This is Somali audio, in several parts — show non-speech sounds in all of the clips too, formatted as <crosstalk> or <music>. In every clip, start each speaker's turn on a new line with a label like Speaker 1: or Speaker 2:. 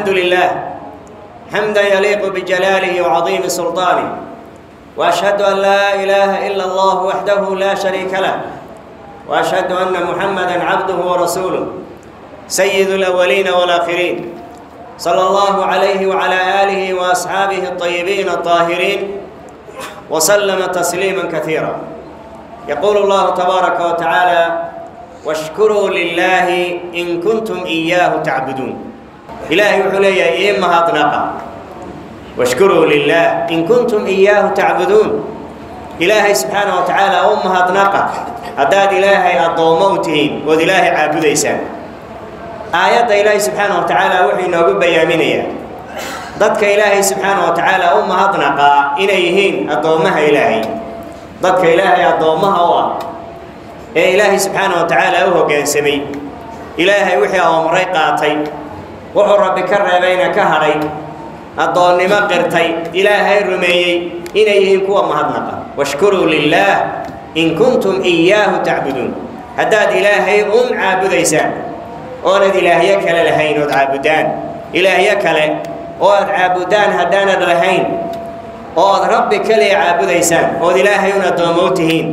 Speaker 1: الحمد لله حمدا يليق بجلاله وعظيم سلطانه وأشهد أن لا إله إلا الله وحده لا شريك له وأشهد أن محمدا عبده ورسوله سيد الأولين والآخرين صلى الله عليه وعلى آله وأصحابه الطيبين الطاهرين وسلم تسليما كثيرا. يقول الله تبارك وتعالى واشكروا لله إن كنتم إياه تعبدون. Ilaahay wuxuu leeyahay ii mahadnaqa washkuruu lilah in kuntum iyaahu tacbuduun. Ilaahay subxaana wa tacaala u mahadnaqa haddaad ilaahay addoommo u tihiin ood ilaahay caabudaysaan. Aayadda ilaahay subxaana wa tacaala wuxuu inoogu bayaaminayaa dadka ilaahay subxaana wa tacaala u mahadnaqaa inay yihiin addoommaha ilaahay. Dadka ilaahay addoommaha u ah ee ilaahay subxaana wa tacaala u hoggaansamay ilaahay wixii amray qaatay wuxuu rabbi ka reebayna ka hadhay. Addoonnimo qirtay. Ilaahay rumeeyey. Inay yihiin kuwa mahadnaqa. Washkuruu lilaah in kuntum iyaahu tacbuduun. Haddaad ilaahay un caabudaysaan oonad ilaahyo kale lahayn ood caabudaan. Ilaahyo kale oo aad caabudaan haddaanad lahayn oo aad rabbi kaliya caabudaysaan ood ilaahay un addoommo u tihiin.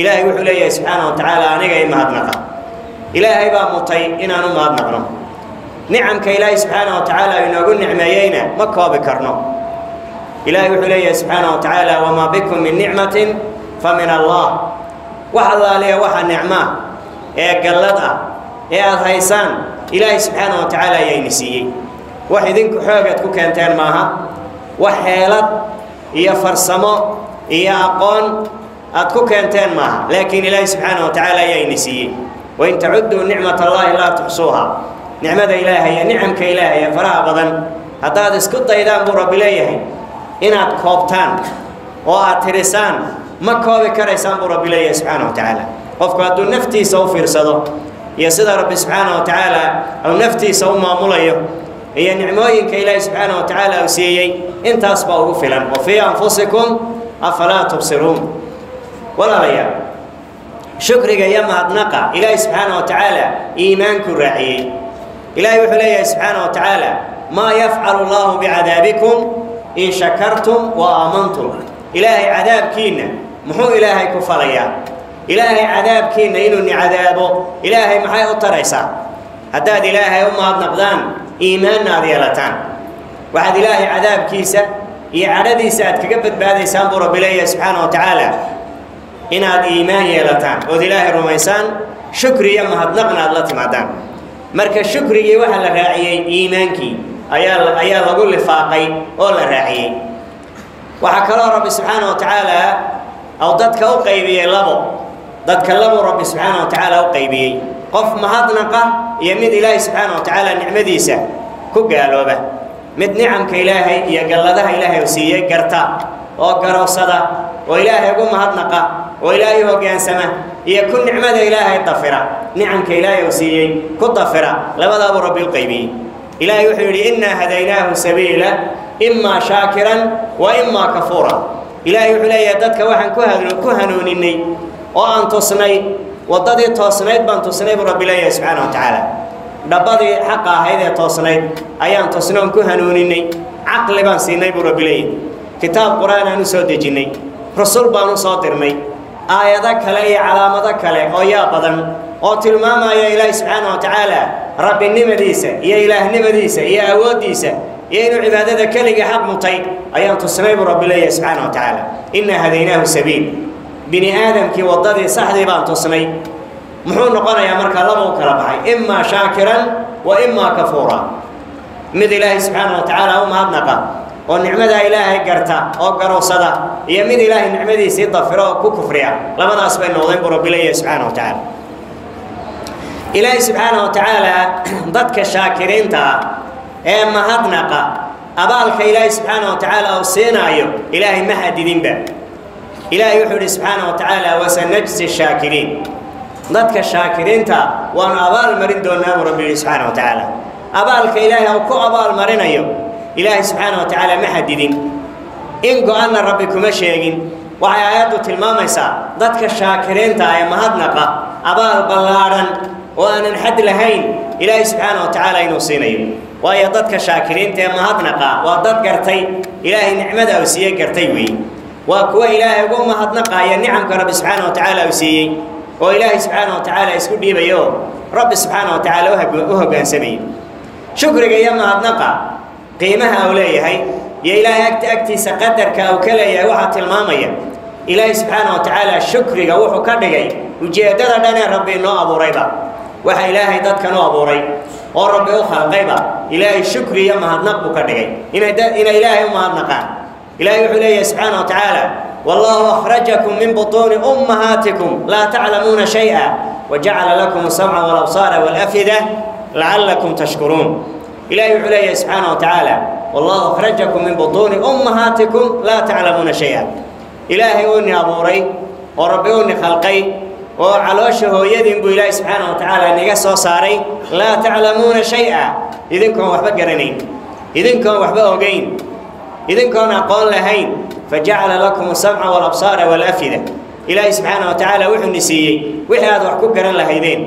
Speaker 1: Ilaahay wuxuu leeyahay subxaana wa tacaala aniga i mahadnaqa. Ilaahay baa mutay inaan u mahadnaqno nicamka ilaahay subxaana wa tacaala inoogu nicmeeyeyna ma koobi karno. Ilaahay wuxuu leeyahay subxaana wa tacaala wamaa bikum min nicmatin fa min allah. Wax allaaliya waxa nicmaa ee gallad ah ee aada haysaan ilaahay subxaana wa tacaala ayayni siiyey. Wax idinku xoogaad ku keenteen maaha. Wax xeelad iyo farsamo iyo aqoon aad ku keenteen maaha laakiin ilaahay subxaana wa tacaala ayayni siiyey. Wain tacudduu nicmat allaahi laa tuxsuuha nicmada ilaahay iyo nicamka ilaahay ee faraha badan haddaad isku daydaan buu rabbi leeyahay inaad koobtaan oo aad tirisaan ma koobi karaysaan buu rabbi leeyahay subxaana wa tacaala qofku hadduu naftiisa u fiirsado iyo sida rabbi subxaana wa tacaala uu naftiisa u maamulayo iyo nicmooyinka ilaahay subxaana wa tacaala uu siiyey intaas baa ugu filan wa fii anfusikum afalaa tubsiruun walaalayaal shukriga iyo mahadnaqa ilaahay subxaana wa tacaala iimaanku raaciyey ilaahay wuxuu leeyahay subxaana wa tacaala maa yafcalu allahu bicadaabikum in shakartum wa aamantum ilaahay cadaabkiinna muxuu ilaahay ku falayaa? Ilaahay cadaabkiinna inuu ni cadaabo ilaahay maxay u taraysaa? Haddaad ilaahay u mahadnaqdaan iimaanna aad yeelataan. Waxaad ilaahay cadaabkiisa iyo cadhadiisa aad kaga badbaadaysaan buu rabbi leeyahay subxaana wa tacaala inaad iimaan yeelataan. Ood ilaahay rumaysaan shukri iyo mahadnaqna aad la timaadaan marka shukrigii waxaa la raaciyey iimaankii ayaa ayaa lagu lifaaqay oo la raaciyey. Waxaa kaloo rabbi subxaana wa tacaala aw dadka u qaybiyey labo. Dadka labuu rabbi subxaana wa tacaala u qaybiyey. Qof mahadnaqa iyo mid ilaahay subxaana wa tacaala nicmadiisa ku gaalooba. Mid nicamka ilaahay iyo galladaha ilaahay uu siiyey garta oo garowsada oo ilaahay ugu mahadnaqa oo ilaahay hoggaansama iyo ku nicmada ilaahay dafira. Nicamka ilaahay uu siiyey ku dafira. Labadaabuu rabbi u qaybiyey ilaahay wuxuu yidhi innaa hadaynaahu sabiila imaa shaakiran wa imaa kafuura. Ilaahay wuxuu leeyahay dadka waxaan ku han ku hanuuninay oo aan tusnay waddadii toosnayd baan tusnay buu rabbi leeyahay subxaana wa tacaala. Dhabbadii xaqa ahayd ee toosnayd ayaan tusnay oon ku hanuuninay caqli baan siinay buu rabbi leeyahay kitaab qur'aan aan u soo dejinnay rasul baan u soo dirnay aayado kale iyo calaamado kale oo yaa badan oo tilmaamaya ilaahi subxaana wa tacaala rabbinimadiisa iyo ilaahnimadiisa iyo awooddiisa iyo inuu cibaadada keligii xaq mutay ayaan tusnay buu rabbi leeyahay subxaana wa tacaala innaa hadaynaahu sabiil. Bini aadamkii waddadii saxdii baan tusnay. Muxuu noqonayaa markaa laba u kala baxay imaa shaakiran wa imaa kafuura mid ilaahay subxaana wa tacaala u mahadnaqa oo nicmadaa ilaahay garta oo garowsada iyo mid ilaahay nicmadiisii dafiro oo ku kufriya. Labadaas bay noqdeen buu rabbi leeyahay subxaana wa tacaala. Ilaahay subxaana wa tacaala <clears throat> dadka shaakiriinta ah ee mahadnaqa abaalka ilaahay subxaana wa tacaala uu siinaayo ilaahay ma xadidinba ilaahay wuxuu yidhi subxaana wa tacaala wasanajsi shaakiriin. Dadka shaakiriinta waanu abaal marin doonaa buu rabbi yidhi subxaana wa tacaala. Abaalka ilaahay uu ku abaal marinayo ilaahay subxaana wa tacaala ma xadidin in go-anna rabbi kuma sheegin. Waxay aayaddu tilmaamaysaa dadka shaakiriinta ee mahadnaqa abaal ballaadhan oo aanan xad lahayn ilaahay subxaana wa tacaala inuu siinayo. Waayo dadka shaakiriinta ee mahadnaqa waa dad gartay ilaahay nicmada uu siiyey gartay weeye waa kuwa ilaahay ugu mahadnaqaaya nicamka rabbi subxaana wa tacaala uu siiyey oo ilaahay subxaana wa tacaala isku dhiibaya oo rabbi subxaana wa tacaala u hoggaansamaya shukriga iyo mahadnaqa qiimaha u leeyahay iyo ilaahay agta agtiisa qadarka uu ka leeyahay waxaa tilmaamaya. Ilaahay subxaana wa tacaala shukriga wuxuu ka dhigay ujeeddada dhanee rabbi noo abuurayba. Waxa ilaahay dadka u abuuray oo rabbi u khalqayba. Ilaahay shukri iyo mahadnaq buu ka dhigay. Inay ilaahay u mahadnaqaan. Ilaahay wuxuu leeyahay subxaana wa tacaala wallaahu akhrajakum min butuuni ummahaatikum laa taclamuuna shay-a wajacala lakum asamca walabsaara walafida lacallakum tashkuruun ilaahay wuxuu leeyahay subxaana wa tacaala wallahu akhrajakum min butuuni ummahaatikum laa taclamuuna shay-a ilaahay uuni abuuray oo rabbi uuni khalqay oo caloosha hooyadiin buu ilaahay subxaana wa tacaala niga soo saaray laa taclamuuna shay-a idinkoon waxba garanayn idinkoon waxba ogayn idinkoon aqoon lahayn. Fajacala lakum asamca walabsaara walafida. Ilaahay subxaana wa tacaala wuxuuni siiyey wixii aad wax ku garan lahaydeen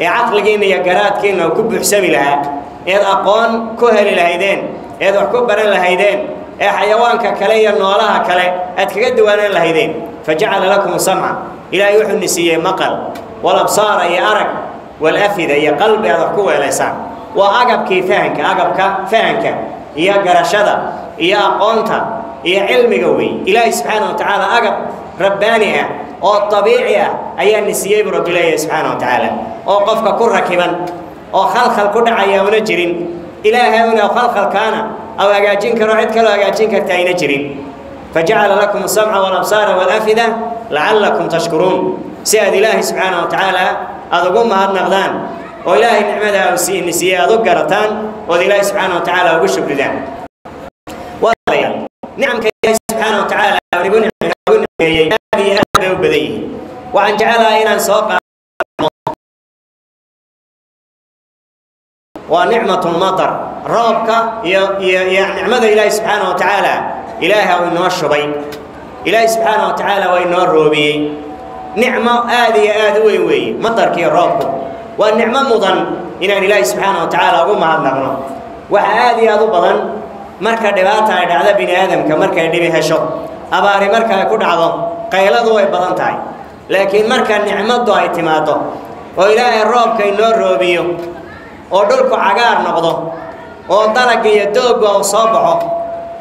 Speaker 1: ee caqligiina iyo garaadkiina uu ku buuxsami lahaa eed aqoon ku heli lahaydeen eed wax ku baran lahaydeen ee xayawaanka kale iyo noolaha kale aad kaga duwanaan lahaydeen. Fajacala lakum samca. Ilaahay wuxuu ni siiyey maqal walabsaara iyo arag walafida iyo qalbi aad wax ku weelaysaan. Waa agabkii fahanka agabka fahanka iyo garashada iyo aqoonta iyo cilmiga weey ilaahay subxaana wa tacaala agab rabbaani ah oo dabiici ah ayaa ni siiyey buu rabbi leeyahay subxaana wa tacaala oo qofka ku rakiban oo khalkhal ku dhacaya una jirin. Ilaahay una khalkhalkaana aw hagaajin karo cid kaloo hagaajin karta ayna jirin. Fajacala lakum asamca walabsaara walafida lacallakum tashkuruun. Si aad ilaahay subxaana wa tacaala aada ugu mahadnaqdaan oo ilaahay nicmada uu ni siiyey aad u garataan ood ilaahay subxaana wa tacaala ugu shukridaan nicamka ilaahay subxaana wa tacaala nagu nimeeyey aad iyo aad bay u badan yihiin. Waxaan jecelahay inaan soo qaado waa nicmat lmatar roobka iyo nicmada ilaahi subxaana wa tacaala ilaaha uu inoo shubay. Ilaahi subxaana wa tacaala waa inoo roobiyey. Nicmo aad iyo aad u weyn weeye matarkiiyo roobku waa nicmo mudan inaan ilaahi subxaana wa tacaala ugu mahadnaqno. Waxa aad iyo aad u badan marka dhibaata ay dhacdo bini aadamka markay dhibi hesho abaari marka ay ku dhacdo qayladu way badan tahay. Laakiin marka nicmaddu ay timaaddo oo ilaahay roobka inoo roobiyo oo dhulku cagaar noqdo oo dalagga iyo doogga uu soo baxo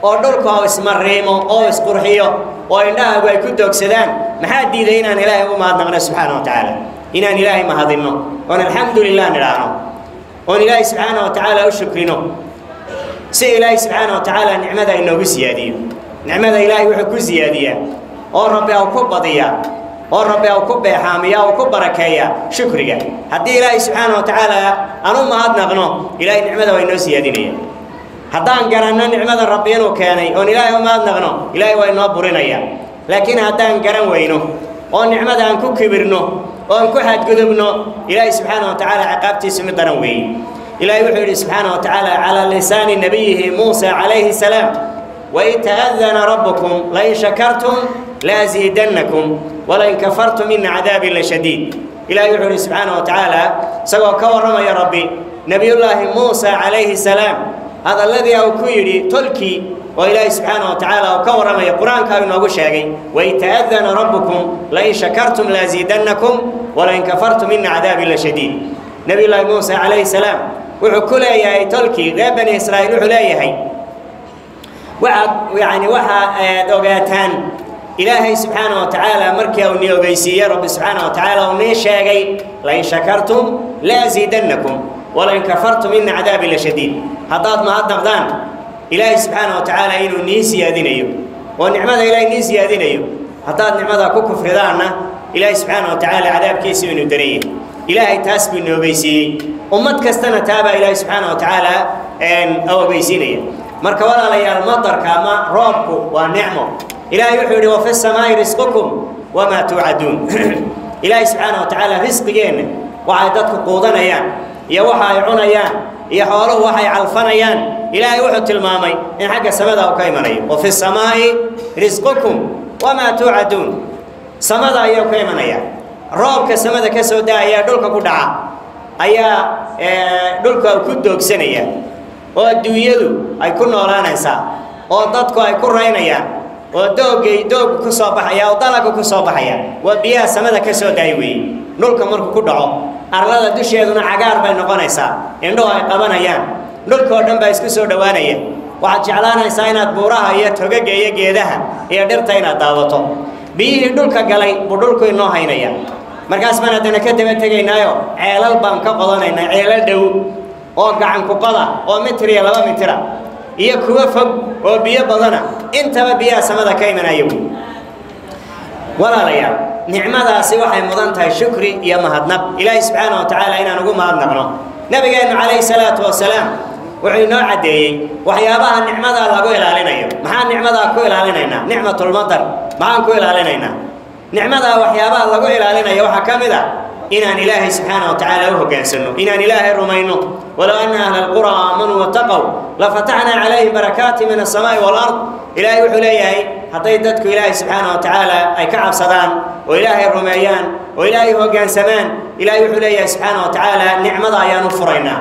Speaker 1: oo dhulku uu ismariimo oo isqurxiyo oo indhahaagu ay ku doogsadaan maxaa diiday inaan ilaahay ugu mahadnaqno subxaana wa tacaala? Inaan ilaahay mahadinno oon alxamdu lilah nidhaahno oon ilaahay subxaana wa tacaala u shukrino si ilaahay subxaana wa tacaala nicmada inoogu siyaadiyo. Nicmada ilaahay wuxuu ku siyaadiyaa oo rabbi au ku badiyaa oo rabbi au ku beexaamiya u ku barakeeyaa shukriga. Haddii ilaahay subxaana wa tacaala aan u mahadnaqno ilaahay nicmada waa inoo siyaadinaya. Haddaan garanno nicmada rabbi inuu keenay oon ilaahay u mahadnaqno ilaahay waa inoo burinaya. Laakiin haddaan garan weyno oo nicmada aan ku kibirno oo aan ku xadgudubno ilaahay subxaana wa tacaala ciqaabtiisu mid daran weeye ilaahay wuxuu yidhi subxaana wa tacaala calaa lisaani nabiyihi muusa calayhi salaam wain ta'adana rabbukum lain shakartum laaziidannakum walain kafartum ina cadaabii lashadiid ilaahay wuxuu yidhi subxaana wa tacaala isagoo ka warramaya rabbi nebiyullaahi muusa calayhi salaam hadalladii uu ku yidhi tolkii oo ilaahay subxaana wa tacaala uu ka warramaya qur'aankaa inoogu sheegay wain ta'adana rabbukum lain shakartum laaziidannakum walain kafartum ina cadaabii lashadiid nebiyullaahi muusa calayhi salaam wuxuu ku leeyahay tolkii reer bani israa'iil wuxuu leeyahay waxaad yani waxa aad ogaataan ilaahay subxaana wa tacaala markii uu ni ogeysiiyey rabbi subxaana wa tacaala uu nii sheegay lain shakartum laaziidannakum walain kafartum ina cadaabii lashadiid haddaad mahadnaqdaan ilaahay subxaana wa tacaala inuu nii siyaadinayo. Oo nicmada ilaahay nii siyaadinayo. Haddaad nicmada ku kufridaanna ilaahay subxaana wa tacaala cadaabkiisu inuu daran yahay ilaahay taas buu ina ogeysiiyey. Ummad kastana taabaa ilaahay subxaana wa tacaala ogeysiinaya. Marka walaalayaal madarka ama roobku waa nicmo ilaahay wuxuu yidhi wafi samaa'i risqukum wamaa tuucaduun <clears throat> ilaahay subxaana wa tacaala risqigeenna waxay dadku quudanayaan iyo waxa ay cunayaan iyo xooluhu waxay calfanayaan. Ilaahay wuxuu tilmaamay in xagga samada uu ka imanayo wafi samaa'i risqukum wamaa tuucaduun samada ayuu ka imanaya roobka samada ka soo daaya dhulka ku dhaca ayaa dhulka ku doogsanaya oo adduunyadu ay ku noolaanaysaa. Oo dadku ay ku raynayaan oo doogay doogu ku soo baxaya oo dalagu ku soo baxaya waa biyaha samada ka soo daay weeye dhulka markuu ku dhaco arlada dusheeduna cagaar bay noqonaysaa indhuhu ay qabanayaan. Dhulkoo dhan baa isku soo dhowaanaya waxaad jeclaanaysaa inaad buuraha iyo togaga iyo geedaha iyo dhirta inaad daawato. Biyihii dhulka galay buu dhulku inoo haynaya markaas baan haddana ka daba tegaynaayo ceelal baan ka qodanaynaa ceelal dhow oo gacan ku qoda oo mitir iyo laba mitira iyo kuwo fog oo biyo badana. Intaba biyaha samada ka imanaya wey walaalayaal nicmadaasi waxay mudan tahay shukri iyo mahadnaq. Ilaahi subxaana wa tacaala inaan ugu mahadnaqno. Nabigeennu calayhi salaatu wasalaam wuxuu inoo caddeeyey waxyaabaha nicmadaa lagu ilaalinayo. Maxaan nicmadaa ku ilaalinaynaa? Nicmatulmadar maxaan ku ilaalinaynaa? Nicmadaa waxyaabaha lagu ilaalinayo waxaa ka mid a inaan ilaahay subxaana wa tacaala u hoggaansanno inaan ilaahay rumayno walow anna ahla alqura aamanuu wataqow lafataxnaa calayhim barakaati min alsamaa'i waalard ilaahay wuxuu leeyahay hadday dadku ilaahay subxaana wa tacaala ay ka cabsadaan oo ilaahay rumeeyaan oo ilaahay hoggaansamaan ilaahay wuxuu leeyahay subxaana wa tacaala nicmada ayaan u furaynaa.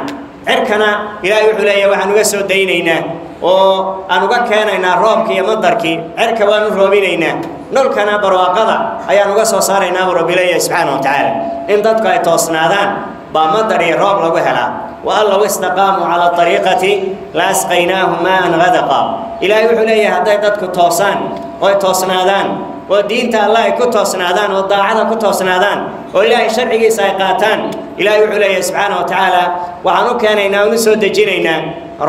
Speaker 1: Cirkana ilaahay wuxuu leeyahay waxaan uga soo daynaynaa oo aan uga keenaynaa roobkii iyo madarkii cirka waan u roobinaynaa. Dhulkana barwaaqada ayaan uga soo saaraynaa buu rabbi leeyahay subxaana wa tacaala. In dadku ay toosnaadaan baa madar iyo roob lagu helaa. Wa an low istaqaamuu cala ariiqati la asqaynaahu maan hadaqa ilaahay wuxuu leeyahay hadday dadku toosaan oo ay toosnaadaan oo diinta allah ay ku toosnaadaan oo daacada ku toosnaadaan oo ilaahay sharcigiisa ay qaataan ilaahay wuxuu leeyahay subxaana wa tacaala waxaan u keenaynaa u soo dejinaynaa.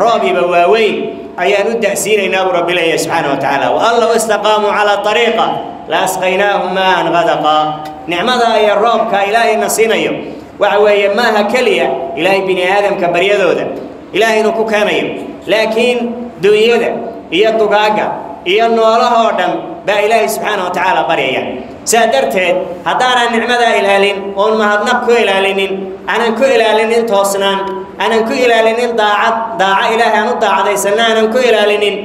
Speaker 1: Roobiba waaweyn ayaan u da'siinaynaa buu rabbi leeyahay subxaana wa tacaala wa an low istaqaamuu cala ariiqa la asqaynaahum maan hadaqa nicmada iyo roobka ilaahayna siinayo. Waxa weeye maaha keliya ilaahay bini aadamka baryadooda ilaahay inuu ku keenayo. Laakiin dunyada iyo dugaagga iyo noolahoo dhan baa ilaahay subxaana wa tacaala baryaya saa darteed haddaanan nicmadaa ilaalin oon mahadnaq ku ilaalinin aanan ku ilaalinin toosnaan aanan ku ilaalinin daacad daaco ilaahay aan u daacadaysanna aanan ku ilaalinin.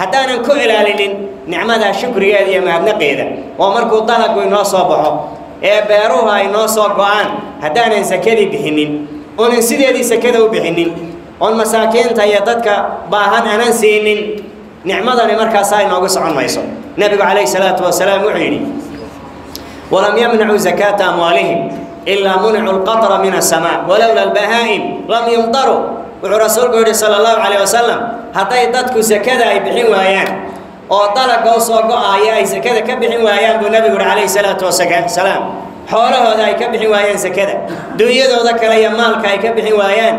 Speaker 1: Haddaanan ku ilaalinin nicmadaa shukrigeeda iyo mahadnaqeeda. Oo markuu dalagu inoo soo baxo ee beeruhu ay noo soo go'aan haddaanan sakadii bixinin. Oonan sideedii sakada u bixinin. Oon masaakiinta iyo dadka baahan aanan siinin. Nicmadani markaasaa inoogu socon mayso. Nebigu calayhi salaatu wasalaam wuxuu yidhi walam yamnacuu zakaata amwaalihim ilaa municuu lqatra min asamaa walowla albahaa'im lam yumdaruu wuxuu rasuulku yidhi sala allahu calayh wasalam hadday dadku sakada ay bixin waayaan oo dalaga u soo go'aaya ay sakada ka bixin waayaan buu nebigu yihi calayhi salaatu wasalaam xoolahooda ay ka bixin waayaan sakada dunyadooda kale iyo maalka ay ka bixin waayaan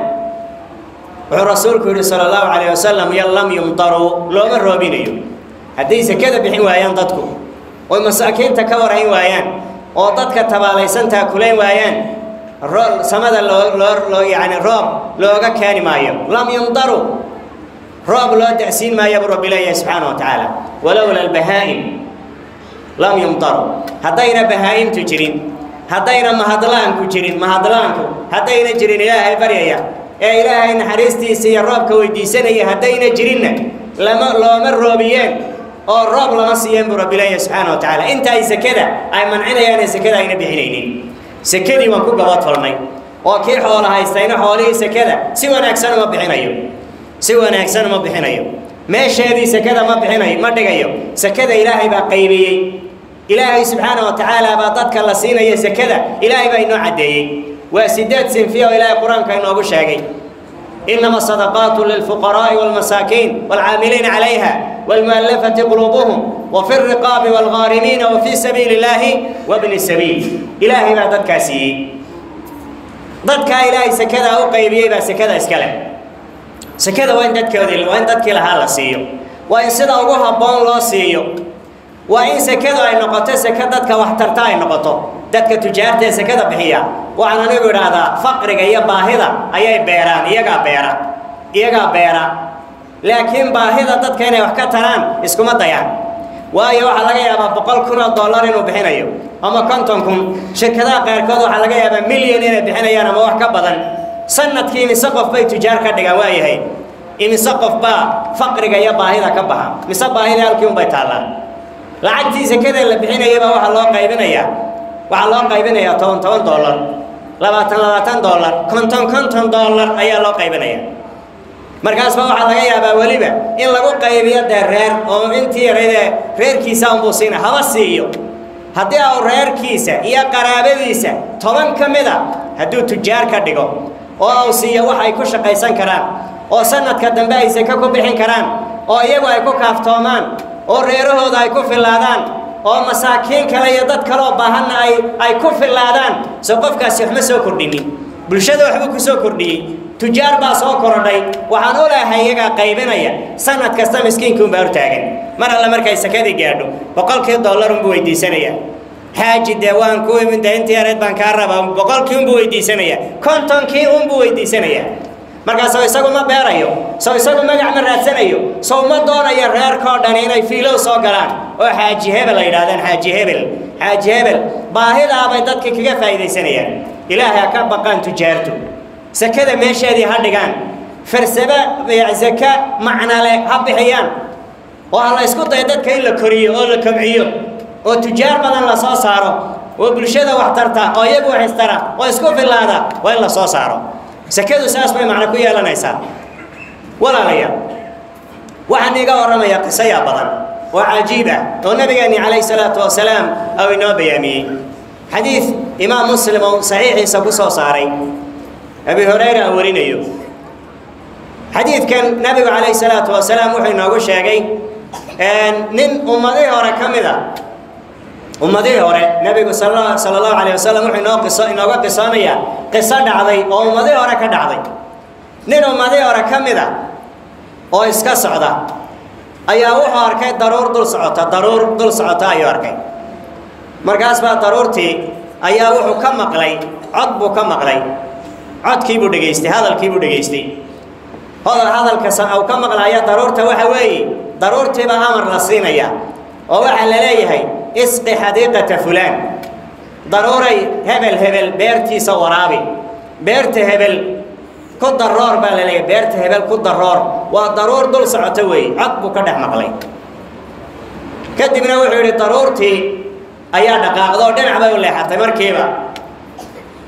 Speaker 1: wuxuu rasuulku yidhi sala allahu calayh wasalam yo lam yumdaruu looma roobinayo hadday sakada bixin waayaan dadku oy masaakiinta ka warhayn waayaan oo dadka tabaalaysantaa kulayn waayaan ro samada loo loo loo yacni roob looga keeni maayo. Lam yumdaruu roob loo da'siin maayo buu rabbi leeyahay subxaana wa tacaala walowla albahaa'im. Lam yumdaruu haddayna bahaa'imtu jirin haddayna mahadlaanku jirin mahadlaanku haddayna jirin ilaahay baryaya ee ilaahay naxariistiisa iyo roobka weydiisanaya haddayna jirinna lama looma roobiyeen oo roob lama siiyeen buu rabbi leeyahay subxaana wa tacaala. Inta ay ay mancinayaan ee sakada ayna bixinaynin. Sakadii waan ku gabatolnay oo kii xoola haystayna xoolihii sakada si wanaagsan uma bixinayo. Si wanaagsan uma bixinayo. Meesheedii sakada ma bixinayo ma dhigayo. Sakada ilaahay baa qaybiyey. Ilaahay subxaana wa tacaala baa dadka la siinaya sakada ilaahay baa inoo caddeeyey. Waa sideed sinfiya oo ilaahay qur'aanka inoogu sheegay إنما الصدقات للفقراء والمساكين والعاملين عليها والمؤلفة قلوبهم وفي الرقاب والغارمين وفي سبيل الله وابن السبيل إلهي ما ضدك سي ضدك إلهي سكذا أو قيبيه بس سكذا إسكاله سكذا وين ضدك وين ضدك لها لا سيو وإن سيدا أبوها بون لا سيو وإن سكذا أي نقطة سكذا ضدك واحترتا أي نقطة dadka tujaarta ee sakada bixiya waxaan anigu idhaahdaa faqriga iyo baahida ayay beeraan iyagaa beera iyagaa beera. Laakiin baahida dadka inay wax ka taraan iskuma dayaan. Waayo waxaa laga yaabaa boqol kun oo dollar inuu bixinayo ama konton kun. Shirkadaha qaarkood waxaa laga yaabaa milyan inay bixinayaan ama wax ka badan. Sanadkii imise qof bay tujaar ka dhigaan waayahay. Imise qof baa faqriga iyo baahida ka baxa. Mise baahida halkii unbay taallaa lacagtii sakada la bixinayabaa waxaa loo qaybinayaa waxaa loo qaybinayaa toban toban dollar. Labaatan labaatan dollar. Konton konton dollar ayaa loo qaybinaya markaas baa waxaa laga yaabaa weliba in lagu qaybiyo dee reer oo intii yaraydee reerkiisa unbuu siina haba siiyo haddii au reerkiisa iyo qaraabadiisa toban ka mid a hadduu tujaar ka dhigo oo au siiyo wax ay ku shaqaysan karaan oo sanadka dambe ay seke ku bixin karaan oo iyagu ay ku kaaftoomaan oo reerahooda ay ku fillaadaan oo masaakiin kale iyo dad kaleoo baahanna ay ay ku fillaadaan. Soo qofkaasi waxma soo kordhinin. Bulshada waxbuu ku soo kordhiyey tujaar baa soo korodhay. Waxaan u leehay iyagaa qaybinaya. Sanad kasta miskiinkuunbaa hortaagan. Mar alle markay sakadii gaadho boqolkii dollar unbuu weydiisanaya xaaji dee waan ku imid dee intii yareed baan kaa rabaa. Boqolkii unbuu weydiisanaya kontonkii unbuu weydiisanaya markaa sow isagu ma beerayo sow isagu magac ma raadsanayo sow ma doonayo reerkao dhan inay fiilow soo galaan. Oo xaaji hebel ay yidhahdaan xaaji hebel xaaji hebel baahidaabay dadka kaga faa'iidaysanayaan. Ilaahay ha ka baqaan tujaartu. Sakada meesheedii ha dhigaan. Farsaba zaka macnale ha bixiyaan. Oo ha la ysku dayo dadka in la koriyo oo la kobciyo oo tujaar badan la soo saaro. Oo bulshada wax tarta oo iyagu wax istara oo isku fillaada waa in la soo saaro sakadu saas bay macno ku yeelanaysaa. Walaalayaal waxaan iiga warramayaa qisayaa badan. Oo cajiib ah oo nabigeenni calayhi salaatu wasalaam ou inoo bayaamiyey xadiid imaam muslim oo saxiixiisa ku soo saaray. Abi hurayra uu warinayo. Xadiidkan nabigu calayhi salaatu wasalaam wuxuu inoogu sheegay nin ummadihii hore ka mid a ummadihii hore nebigu sal sala allahu calayh wasalam wuxuu inoo qiso inooga qisoonayaa qiso dhacday oo ummadihii hore ka dhacday. Nin ummadihii hore ka mid a oo iska socda ayaa wuxuu arkay daruur dul socota daruur dul socota ayuu arkay. Markaas baa daruurtii ayaa wuxuu ka maqlay cod buu ka maqlay. Codkii buu dhegaystay hadalkii buu dhegaystay hodal hadalka uu ka maqlaya daruurta waxa weeye daruurtiibaa amar la siinaya oo waxaa la leeyahay isqi xadiiqata fulaan. Daruuray hebel hebel beertiisa waraabi. Beerta hebel ku daroor baa la leeyahay beerta hebel ku daroor. Waa daruur dul socoto weeye cod buu ka dhex maqlay. Kadibna wuxuu yidhi daruurtii ayaa dhaqaaqdo oo dhinac bay u leexatay markiiba.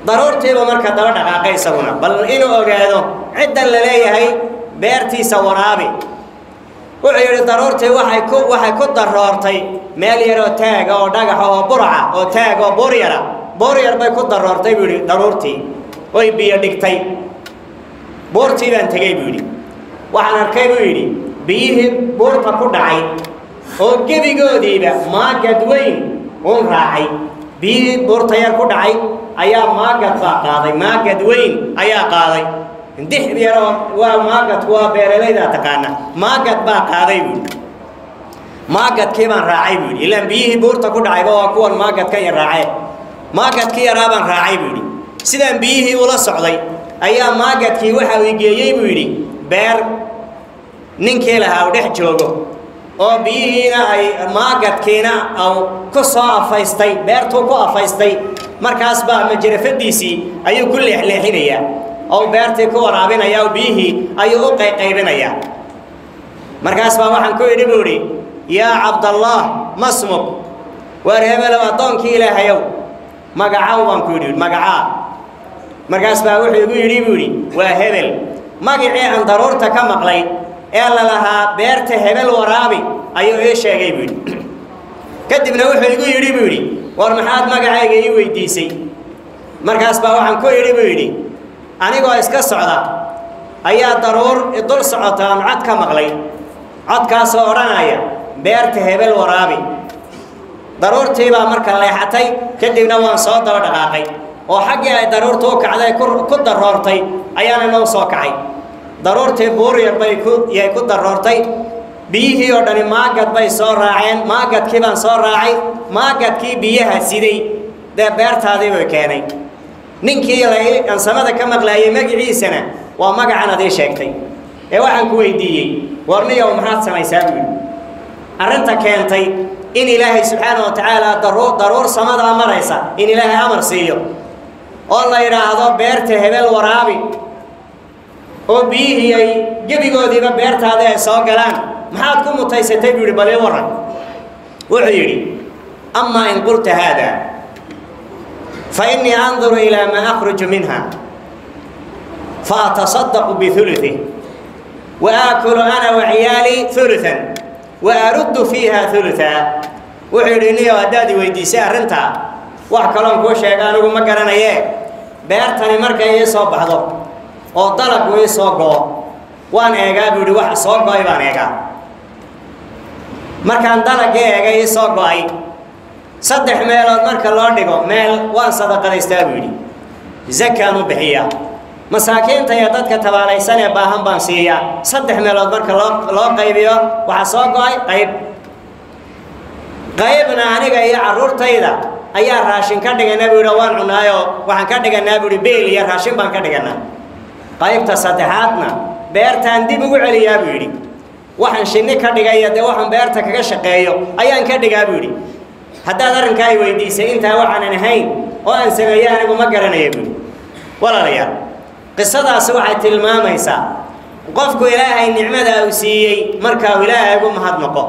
Speaker 1: Daruurtiiba marka daba dhaqaaqay isaguna bal inuu ogaado ciddan la leeyahay beertiisa waraabi wuxuu yidhi daruurtii waxay ku waxay ku daroortay meel yaroo taaga oo dhagaxa oo buraca oo taag oo buur yara. Buur yar bay ku daroortay buu yidhi daruurtii oy biyo dhigtay. Buurtii baan tegey buu yidhi. Waxaan arkay buu yidhi biyihii buurta ku dhacay oo gebigoodiiba maagad weyn uun raacay. Biyihii buurta yar ku dhacay ayaa maagad baa qaaday maagad weyn ayaa qaaday dix waa maagadku waa beeralaydaa taqaana. Maagad baa qaaday buu yidhi. Maagadkii raacay buu yidhi. Ilaan biyihii buurta ku dhacayba raacay buu yidhi. Sidaan biyihii ula socday ayaa maagadkii waxa geeyey buu yidhi beer ninkii lahaa u dhex joogo. Oo biyihiina ay maagadkiina ku soo afaystay beertuu afaystay. Markaas majarafadiisii ayuu ku leexleexinayaa oo beertii ku waraabinaya oo biyihii ayuu u qayqaybinayaa markaas baa waxaan ku idhi buu idhi yaa cabdallaah masmuk waar hebelow addoonkii ilaahayow magacaw baan ku yidhi magacaa. Markaas baa wuxuu igu yidhi buu yidhi waa hebel. Magicii aan daruurta ka maqlay ee la lahaa beerta hebel waraabi ayuu ii sheegay buu yidhi. Kadibna wuxuu igu yidhi buu yidhi war maxaad magacayga ii weydiisay? Markaas baa waxaan ku idhi buu yidhi anigoo iska socda ayaa daruur idul socota aan cod ka maqlay. Codkaasoo odhanaya beerta hebel waraabi. Daruurtii baa marka leexatay kadibna waan soo daba dhaqaaqay. Oo xaggii ay daruurtu u kacday ku daroortay ayaana noo soo kacay. Daruurtii buur yar bay ku yay ku daroortay. Biyihii oo dhani maagad bay soo raaceen maagadkii baan soo raacay maagadkii biyaha siday dee beertaadii bay keenay ninkii aan samada ka maqlaayay magaciisana waa magacan ad ii sheegtay. Ee waxaan ku weydiiyey warniyow maxaad samaysaa? buu yidhi. Arrinta keentay in ilaahay subxaana wa tacaala daruur daruur samadaa maraysa in ilaahay amar siiyo. Oo la yidhaahdo beerta hebel waraabi oo biyihii ay gebigoodiiba beertaadii ay soo galaan maxaad ku mutaysatay? buu yidhi balii warran. Wuxuu yidhi amaa in qulta haada fa innii anduru ilaa maa akhruju minha. Fa atasaddaqu biuluih wa aakulu ana wa ciyaalii uluan wa aruddu fiiha uluaa wuxuu yidhi niyo haddaad i weydiisay arrintaa wax kaloon kuu sheega anigu ma garanaye. Beertani markay ii soo baxdo oo dalagku ii soo go-o saddex meelood marka loo dhigo meel waan sadaqadaystaa buu yidhi. Zakaan u bixiyaa masaakiinta iyo dadka tabaalaysan ee baahan baan siiyaa saddex meelood marka loo loo qaybiyo waxaa soo go'ay qayb. Qaybna aniga iyo carruurtayda ayaa raashin ka dhigana buu yidhi waan cunaayo waxaan ka dhiganaa buu yidhi beel iyo raashin baan ka dhiganaa qaybta saddexaadna beertaan dib ugu celiyaa buu yidhi. Waxaan shinni ka dhigaya dee waxaan beerta kaga shaqeeyo ayaan ka dhigaa buu yidhi haddaad arrinkaa i weydiisay intaa waxaanan ahayn oo aan sameeye anigu ma garanaya buuhi walaalayaal qisadaasi waxay tilmaamaysaa qofku ilaahay nicmada uu siiyey markaa ilaahay ugu mahadnaqo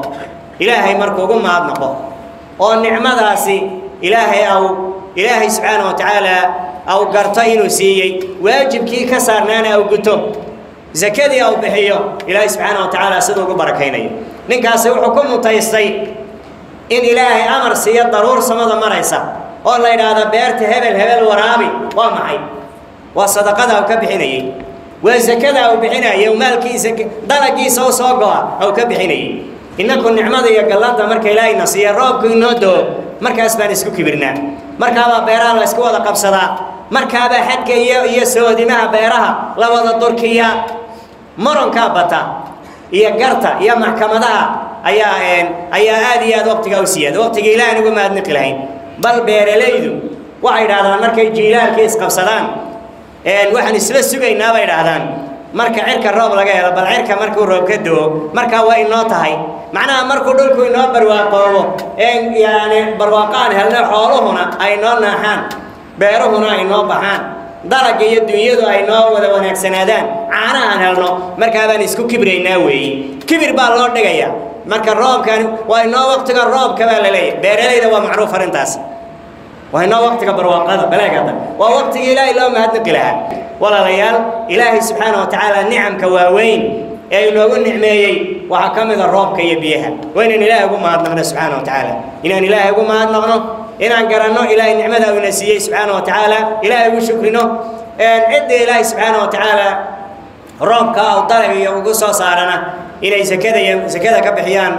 Speaker 1: ilaahay markuu ugu mahadnaqo oo nicmadaasi ilaahay au ilaahay subxaana wa tacaala au garto inuu siiyey. Waajibkii ka saarnaana au guto zakadii au bixiyo ilaahay subxaana wa tacaala siduu ugu barakaynayo ninkaasi wuxuu ku mutaystay in ilaahay amar siiyo daruur samada maraysa oo la yidhaahdo beerta hebel hebel waraabi waa maxay? Waa sadaqada u ka bixinayey waa zakada uu bixinayay maalkiisa dalagiisa u soo go-a au ka bixinayey innaku nicmada iyo gallada marka ilaahayna siiya roobku inoo doo markaas baan isku kibirnaa markaabaa beeraha la isku wada qabsadaa. Markaabaa xadka iyo iyo soodimaha beeraha la wada durkiyaa. Maronkaa bata iyo garta iyo maxkamadaha ayaa ayaa aad iyo aad waqtigaa u siiyaada waqtiga ilaah anugu mahadnaqi lahayn. Bal beeralaydu waxay idhahdaan markay jiilaalkii isqabsadaan waxaan isla sugaynaa bay idhaahdaan. Marka cirka roob laga helo bal cirka markuu roob ka do-o markaa waa inoo tahay. Macnaha markuu dhulku inoo barwaaqoobo yani barwaaqo aan helno xooluhuna ay noo naaxaan beeruhuna ay noo baxaan dalagga iyo dunyadu ay noo wada wanaagsanaadaan. Caana aan helno markaa baan isku kibraynaa weeye kibir baa loo dhigayaa marka roobkani waa inoo waqtiga roobka baa la leeyahy beeralayda waa macruuf arrintaas. Waa inoo waqtiga barwaaqada balaagada waa waqtigii ilaahay loo mahadnaqi lahaa. Walaalayaal ilaahay subxaana wa tacaala nicamka waaweyn ee inoogu nicmeeyey waxaa ka mida roobka iyo biyaha. Waa inaan ilaahay ugu mahadnaqno subxaana wa tacaala. Inaan ilaahay ugu mahadnaqno inaan garanno ilaahay nicmada uuna siiyey subxaana wa tacaala. Ilaahay ugu shukrino. Cidda ilaahay subxaana wa tacaala roobka dalag iyo ugu soo saarana inay sakada iyo sakada ka bixiyaan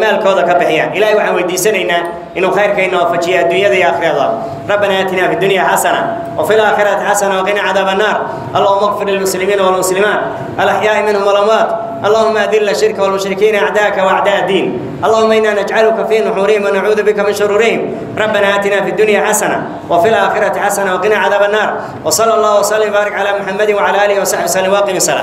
Speaker 1: maalkooda ka bixiyaan ilahay waxaan weydiisanaynaa inuu khayrkayna waafajiyo adduunyada iyo aakhirada rabbana aatina fi dunya xasana وفي الآخرة حسنة وقنا عذاب النار اللهم اغفر للمسلمين والمسلمات الأحياء منهم والأموات اللهم أذل الشرك والمشركين أعداءك وأعداء الدين اللهم إنا نجعلك في نحورهم ونعوذ بك من شرورهم ربنا آتنا في الدنيا حسنة وفي الآخرة حسنة وقنا عذاب النار وصلى الله وسلم وبارك على محمد وعلى آله وصحبه وسلم واقم الصلاة